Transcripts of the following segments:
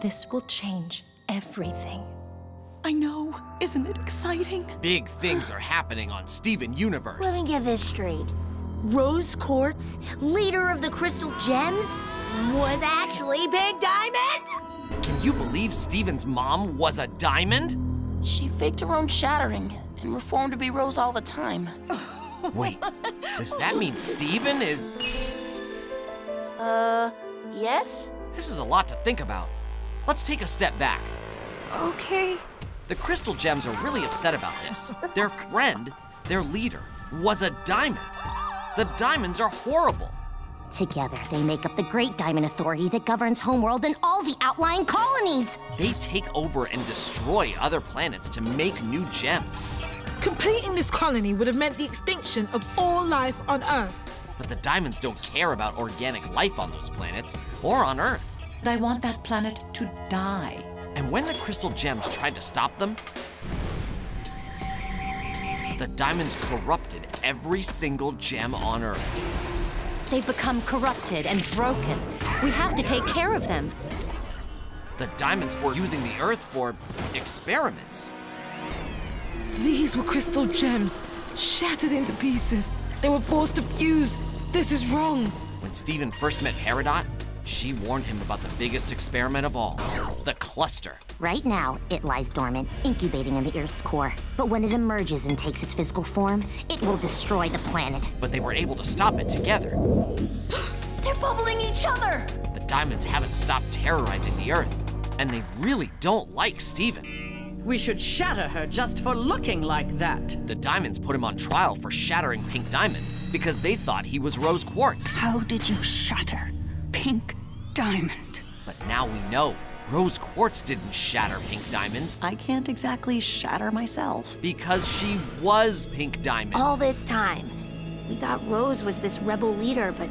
This will change everything. I know. Isn't it exciting? Big things are happening on Steven Universe. Let me get this straight. Rose Quartz, leader of the Crystal Gems, was actually Pink Diamond? Can you believe Steven's mom was a diamond? She faked her own shattering and reformed to be Rose all the time. Wait, does that mean Steven is. Uh, yes? This is a lot to think about. Let's take a step back. Okay. The Crystal Gems are really upset about this. Their friend, their leader, was a diamond. The diamonds are horrible. Together, they make up the Great Diamond Authority that governs Homeworld and all the outlying colonies. They take over and destroy other planets to make new gems. Completing this colony would have meant the extinction of all life on Earth. But the diamonds don't care about organic life on those planets or on Earth. I want that planet to die. And when the crystal gems tried to stop them, the diamonds corrupted every single gem on Earth. They've become corrupted and broken. We have to take care of them. The diamonds were using the Earth for experiments. These were crystal gems, shattered into pieces. They were forced to fuse. This is wrong. When Steven first met Peridot, she warned him about the biggest experiment of all the cluster. Right now, it lies dormant, incubating in the Earth's core. But when it emerges and takes its physical form, it will destroy the planet. But they were able to stop it together. They're bubbling each other! The diamonds haven't stopped terrorizing the Earth, and they really don't like Steven. We should shatter her just for looking like that. The diamonds put him on trial for shattering Pink Diamond because they thought he was Rose Quartz. How did you shatter Pink Diamond? But now we know Rose Quartz didn't shatter Pink Diamond I can't exactly shatter myself. because she was Pink Diamond. All this time, we thought Rose was this rebel leader, but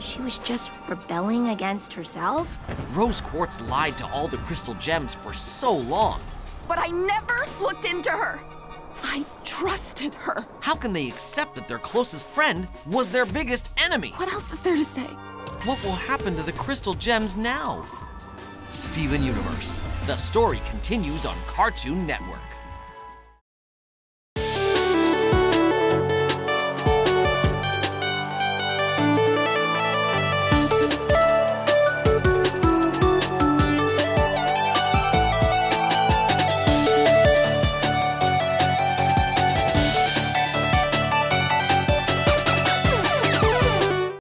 she was just rebelling against herself? Rose Quartz lied to all the crystal gems for so long. But I never looked into her. I trusted her. How can they accept that their closest friend was their biggest enemy? What else is there to say? What will happen to the crystal gems now? Steven Universe. The story continues on Cartoon Network.